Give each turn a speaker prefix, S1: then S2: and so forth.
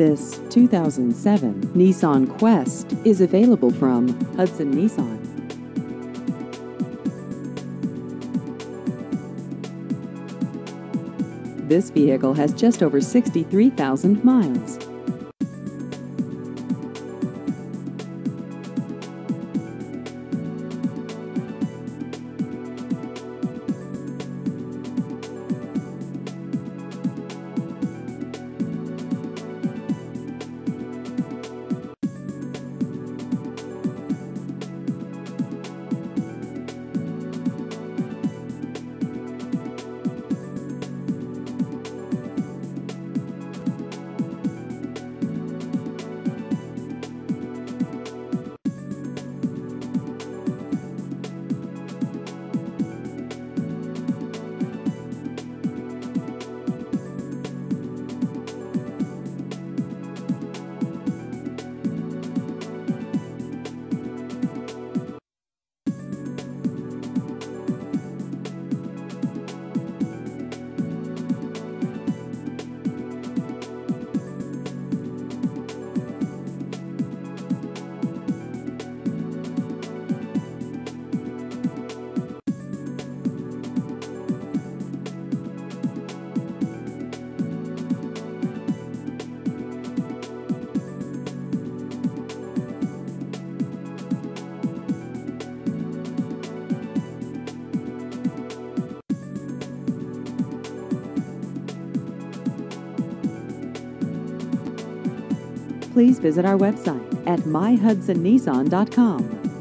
S1: This 2007 Nissan Quest is available from Hudson Nissan. This vehicle has just over 63,000 miles. Please visit our website at myhudsonnissan.com.